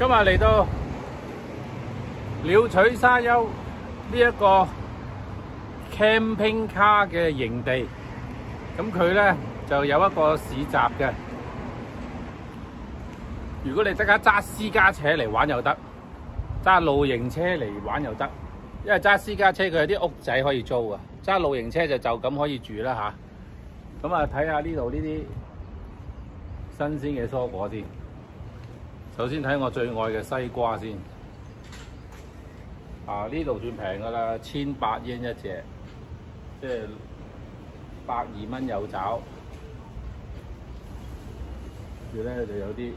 今日嚟到鳥取沙丘呢一個 camping car 嘅營地，咁佢咧就有一個市集嘅。如果你得家揸私家車嚟玩又得，揸露營車嚟玩又得，因為揸私家車佢有啲屋仔可以租啊，揸露營車就就咁可以住啦吓。咁啊，睇下呢度呢啲新鮮嘅蔬果先。首先睇我最愛嘅西瓜先。啊，呢度算平噶啦，千八英一隻，即係百二蚊有找。跟住咧就有啲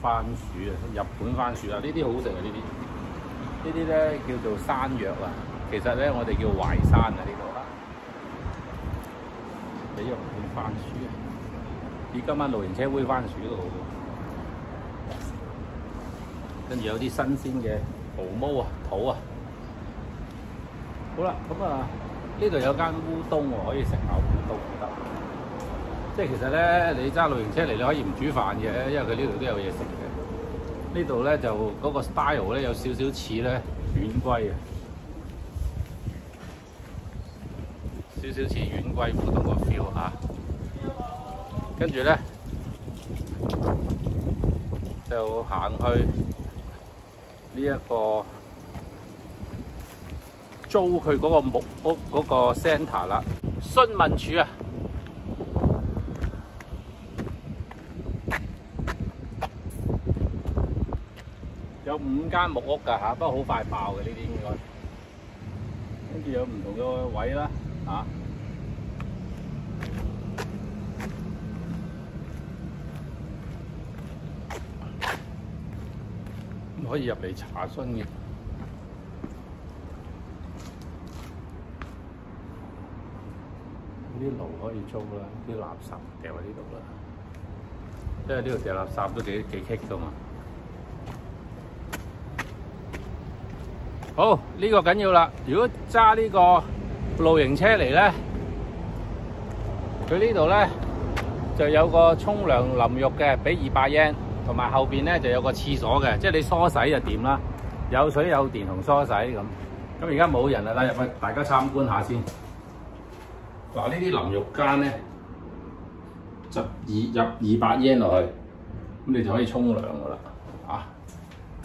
番薯啊，日本番薯啊，呢啲好食啊！呢啲呢啲咧叫做山藥啊，其實咧我哋叫淮山啊呢度啦。你用片番薯啊，以今晚露營車煨番薯都好。跟住有啲新鮮嘅毛毛啊、肚啊。好啦，咁啊呢度有間烏冬喎，可以食下烏冬得。即係其實咧，你揸露營車嚟，你可以唔煮飯嘅，因為佢呢度都有嘢食嘅。呢度咧就嗰、個 style 咧有少少似咧遠龜啊，少少似遠龜烏冬個 feel 嚇。跟住咧就行去呢一個租佢嗰個木屋嗰個 centre 啦，詢問處啊。有五間木屋㗎嚇，不過好快爆嘅呢啲應該。跟住有唔同嘅位啦嚇。可以入嚟查詢嘅。啲爐可以租啦，啲垃圾掉喺呢度啦。因為呢度掉垃圾都幾幾棘噶嘛。好，呢、個緊要啦。如果揸呢個露營車嚟咧，佢呢度咧就有個沖涼淋浴嘅，俾二百 yen，同埋後邊咧就有個廁所嘅，即係你梳洗就掂啦，有水有電同梳洗咁。咁而家冇人啦，入去大家參觀下先。嗱，呢啲淋浴間咧就二入二百 yen 落去，咁你就可以沖涼噶啦，啊，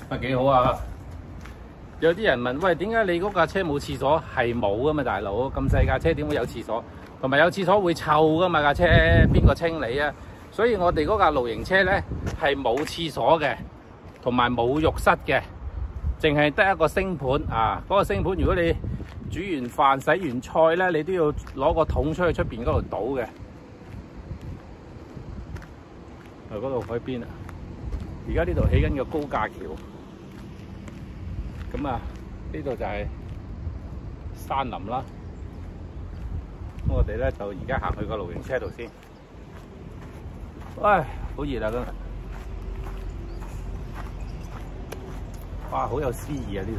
啊幾好啊！有啲人問：喂，點解你嗰架車冇廁所？係冇噶嘛，大佬，咁細架車點會有廁所？同埋有廁所會臭噶嘛，架車邊個清理啊？所以我哋嗰架露營車咧係冇廁所嘅，同埋冇浴室嘅，淨係得一個星盤啊！嗰、個星盤如果你煮完飯、洗完菜咧，你都要攞個桶出去出邊嗰度倒嘅。啊，嗰度喺邊啊？而家呢度起緊個高架橋。咁啊，呢度就係山林啦。咁我哋咧就而家行去個露營車度先。唉，好熱啊！今日，哇，好有詩意啊！呢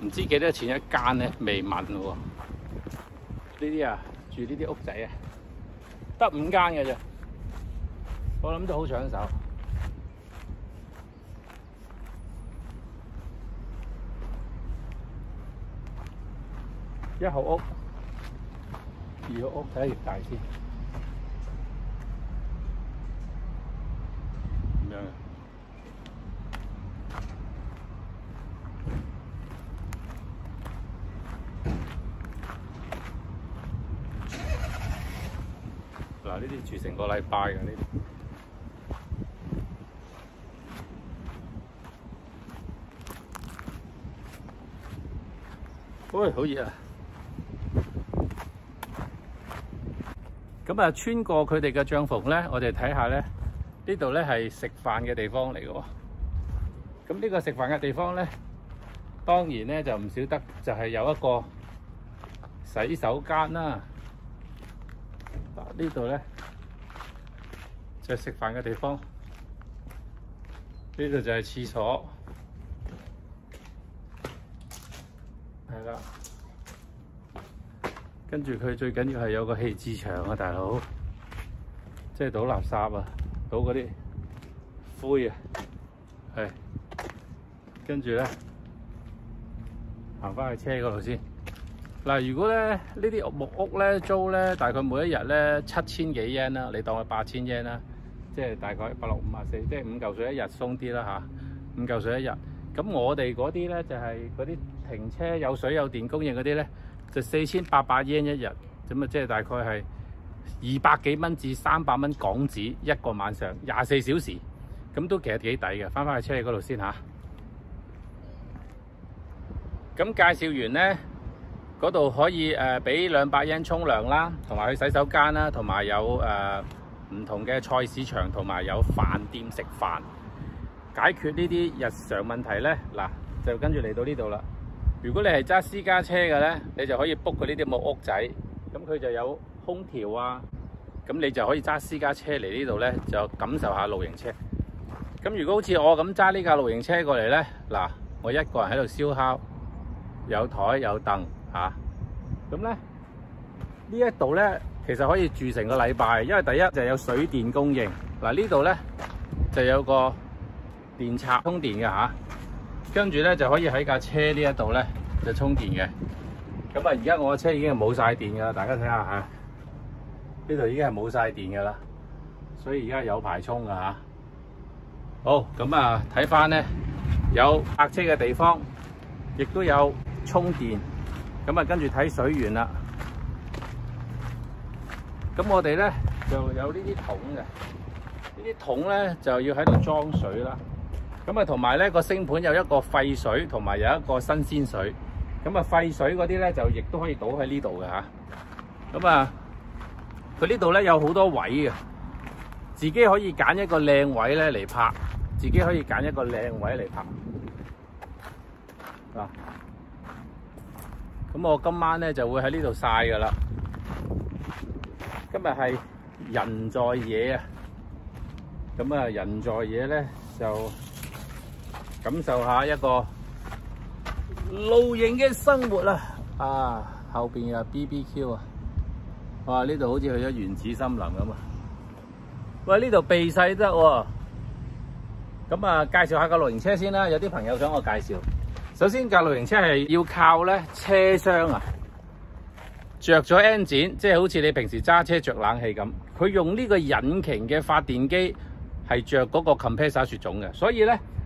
度。唔知幾多錢一間咧？未問喎。呢啲啊，住呢啲屋仔啊，得五間嘅啫。我諗都好搶手。一號屋，二號屋睇下越大先。咁樣嘅。嗱，呢啲住成個禮拜嘅呢啲。喂，好熱啊！咁啊，穿過佢哋嘅帳篷咧，我哋睇下咧，呢度咧係食飯嘅地方嚟嘅。咁呢個食飯嘅地方咧，當然咧就唔少得，就係有一個洗手間啦。嗱，呢度咧就係食飯嘅地方，呢度就係廁所。噶啦。跟住佢最緊要係有個棄置場啊，大佬，即係倒垃圾啊，倒嗰啲灰啊，係。跟住咧，行翻去車嗰度先。嗱，如果咧呢啲木屋咧租咧，大概每一日咧七千幾 yen 啦，你當佢八千 yen 啦，即係大概百六五啊四，即係五嚿水一日鬆啲啦吓，五嚿水一日。咁我哋嗰啲咧就係嗰啲停車有水有電供應嗰啲咧，就四千八百 yen 一日，咁啊即係大概係二百幾蚊至三百蚊港紙一個晚上，廿四小時，咁都其實幾抵嘅。翻返去車嗰度先吓。咁介紹完咧，嗰度可以誒俾兩百英沖涼啦，同埋去洗手間啦，同埋有誒唔、同嘅菜市場，同埋有飯店食飯，解決呢啲日常問題咧。嗱，就跟住嚟到呢度啦。如果你係揸私家車嘅咧，你就可以 book 佢呢啲木屋仔，咁佢就有空調啊，咁你就可以揸私家車嚟呢度咧，就感受下露營車。咁如果好似我咁揸呢架露營車過嚟咧，嗱，我一個人喺度燒烤。有台有凳嚇，咁咧呢一度咧，其實可以住成個禮拜，因為第一就有水電供應。嗱呢度咧就有個電插充電嘅嚇，跟住咧就可以喺架車呢一度咧就充電嘅。咁啊，而家我嘅車已經係冇晒電噶啦，大家睇下吓，呢度已經係冇晒電噶啦，所以而家有排充噶吓。好，咁啊睇翻咧有泊車嘅地方，亦都有。充電咁啊，跟住睇水源啦。咁我哋咧就有呢啲桶嘅，呢啲桶咧就要喺度裝水啦。咁啊，同埋咧個星盆有一個廢水，同埋有一個新鮮水。咁啊，廢水嗰啲咧就亦都可以倒喺呢度嘅吓。咁啊，佢呢度咧有好多位嘅，自己可以揀一個靚位咧嚟拍，自己可以揀一個靚位嚟拍。嗱。咁我今晚咧就會喺呢度晒噶啦。今日係人在野啊，咁啊人在野咧就感受下一個露營嘅生活啦。啊，後邊有 BBQ 啊，哇！呢度好似去咗原始森林咁啊。喂，呢度避曬得喎。咁啊，介紹下個露營車先啦。有啲朋友想我介紹。首先，架露營車係要靠咧車廂啊，着咗 engine，即係好似你平時揸車着冷氣咁。佢用呢個引擎嘅發電機係着嗰個 compressor 雪種嘅，所以咧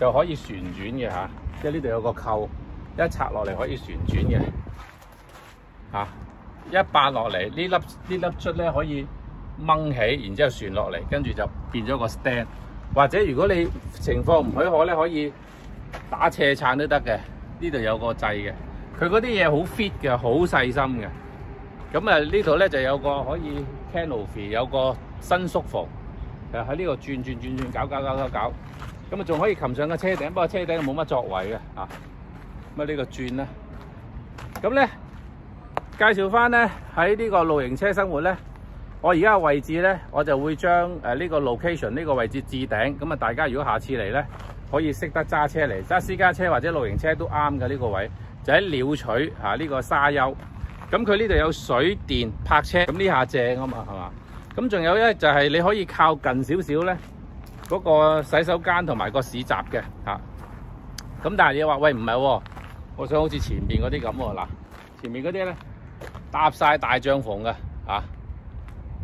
就可以旋轉嘅嚇，即係呢度有個扣，一拆落嚟可以旋轉嘅嚇。一拔落嚟呢粒呢粒出咧可以掹起，然之後旋落嚟，跟住就變咗個 stand。或者如果你情況唔許可咧，可以打斜撐都得嘅。呢度有個掣嘅，佢嗰啲嘢好 fit 嘅，好細心嘅。咁啊，呢度咧就有個可以 canopy，有個伸縮縫，誒喺呢度轉轉轉轉搞搞搞搞搞。咁啊，仲可以擒上個車頂，不過車頂冇乜作為嘅嚇。咁啊，呢個轉啦。咁咧介紹翻咧喺呢個露營車生活咧，我而家嘅位置咧，我就會將誒呢個 location 呢個位置置頂。咁啊，大家如果下次嚟咧，可以識得揸車嚟揸私家車或者露營車都啱嘅呢個位，就喺鳥取嚇呢個沙丘。咁佢呢度有水電泊車，咁呢下正啊嘛，係嘛？咁仲有咧就係你可以靠近少少咧，嗰個洗手間同埋個市集嘅嚇。咁但係你話喂唔係喎，我想好似前面嗰啲咁喎嗱，前面嗰啲咧搭晒大帳篷嘅嚇，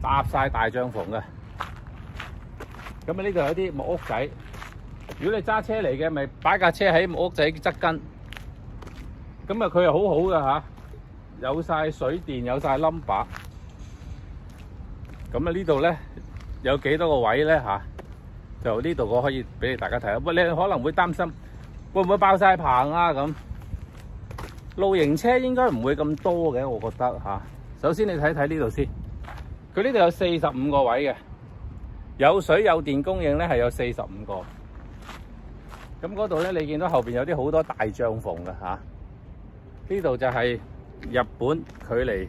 搭晒大帳篷嘅。咁啊呢度有啲木屋仔。如果你揸車嚟嘅，咪擺架車喺木屋仔側跟，咁啊佢又好好噶吓，有晒水電，有晒 number。咁啊呢度咧有幾多個位咧吓？就呢度我可以俾大家睇下。喂，你可能會擔心會唔會爆晒棚啊？咁露營車應該唔會咁多嘅，我覺得嚇。首先你睇睇呢度先，佢呢度有四十五個位嘅，有水有電供應咧係有四十五個。咁嗰度咧，你見到後邊有啲好多大帳篷嘅嚇。呢度就係日本距離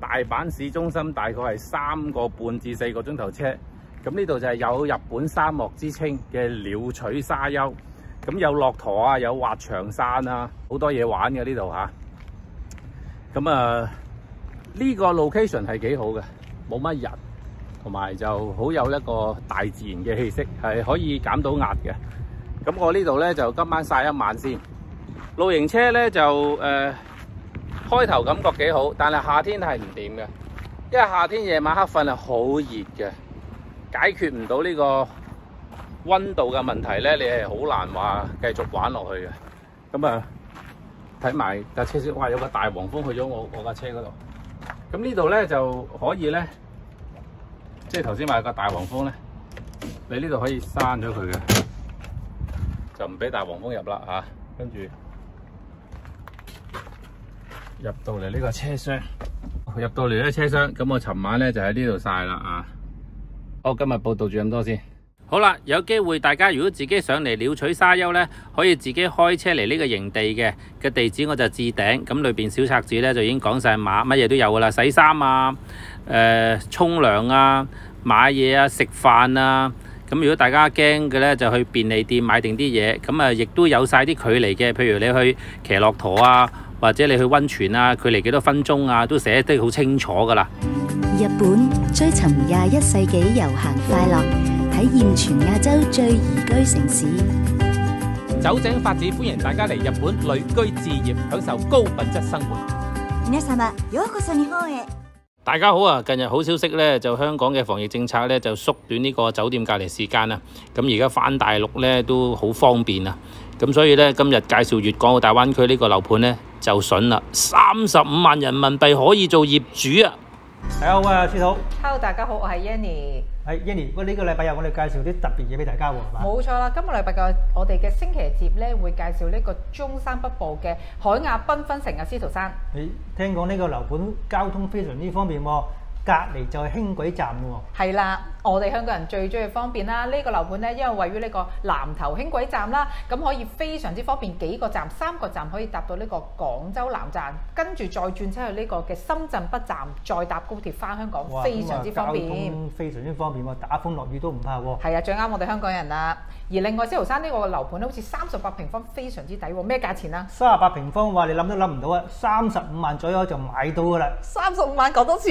大阪市中心大概係三個半至四個鐘頭車。咁呢度就係有日本沙漠之稱嘅鳥取沙丘。咁有駱駝啊，有滑翔山啊，好多嘢玩嘅呢度嚇。咁啊，呢個 location 係幾好嘅，冇乜人，同埋就好有一個大自然嘅氣息，係可以減到壓嘅。咁我呢度咧就今晚晒一晚先。露營車咧就誒、呃、開頭感覺幾好，但係夏天係唔掂嘅，因為夏天夜晚黑瞓係好熱嘅，解決唔到呢個溫度嘅問題咧，你係好難話繼續玩落去嘅。咁啊，睇埋架車先，哇！有個大黃蜂去咗我我架車嗰度。咁呢度咧就可以咧，即係頭先話個大黃蜂咧，你呢度可以閂咗佢嘅。就唔俾大黃蜂入啦嚇，跟住入到嚟呢個車廂，入到嚟呢個車廂，咁我尋晚咧就喺呢度曬啦啊！好，今日報道住咁多先。好啦，有機會大家如果自己上嚟鳥取沙丘咧，可以自己開車嚟呢個營地嘅嘅地址我就置頂，咁裏邊小冊子咧就已經講晒碼，乜嘢都有噶啦，洗衫啊、誒沖涼啊、買嘢啊、食飯啊。咁如果大家驚嘅咧，就去便利店買定啲嘢。咁啊，亦都有晒啲距離嘅，譬如你去騎駱駝啊，或者你去溫泉啊，距離幾多分鐘啊，都寫得好清楚噶啦。日本追尋廿一世紀悠閒快樂，體驗全亞洲最宜居城市。酒井法子歡迎大家嚟日本旅居置業，享受高品質生活。皆様ようこそ日本へ。大家好啊！近日好消息咧，就香港嘅防疫政策咧就縮短呢個酒店隔離時間啊。咁而家返大陸咧都好方便啊。咁所以咧今日介紹粵港澳大灣區呢個樓盤咧就筍啦，三十五萬人民幣可以做業主啊！ 大家好啊，司徒。Hello，大家好，我係 Yanny。系 Yanny，喂，呢個禮拜日我哋介紹啲特別嘢俾大家喎，係嘛？冇錯啦，今個禮拜嘅我哋嘅星期節咧會介紹呢個中山北部嘅海亞繽紛城啊，司徒山。你聽講呢個樓盤交通非常之方便喎，隔離就係輕軌站喎。係啦，我哋香港人最中意方便啦。呢、個樓盤咧，因為位於呢個南頭輕軌站啦，咁可以非常之方便，幾個站，三個站可以搭到呢個廣州南站，跟住再轉車去呢個嘅深圳北站，再搭高鐵翻香港，非常之方便。非常之方便喎，打風落雨都唔怕喎。係啊，最啱我哋香港人啦。而另外，司徒山呢個樓盤咧，好似三十八平方，非常之抵喎。咩價錢啊？三十八平方話你諗都諗唔到啊，三十五萬左右就買到噶啦，三十五萬講多次，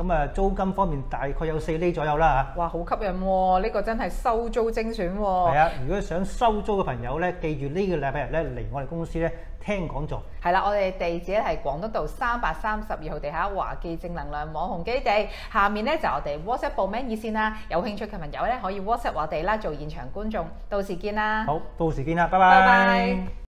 咁啊租金方面大概有四厘左右啦哇，好吸引喎！呢、個真係收租精選嚇。喎。係啊，如果想收租嘅朋友咧，記住呢個禮拜日咧嚟我哋公司咧聽講座。係啦，我哋地址咧係廣東道三百三十二號地下華記正能量網紅基地，下面咧就我哋 WhatsApp 報名熱線啦。有興趣嘅朋友咧可以 WhatsApp 我哋啦，做現場觀眾。到時見啦。好，到時見啦，拜拜拜。拜